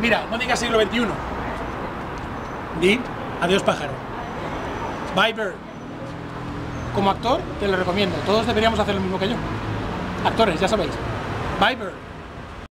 Mira, no digas siglo XXI. Di adiós pájaro. Bye. Como actor, te lo recomiendo. Todos deberíamos hacer lo mismo que yo. Actores, ya sabéis. Bye.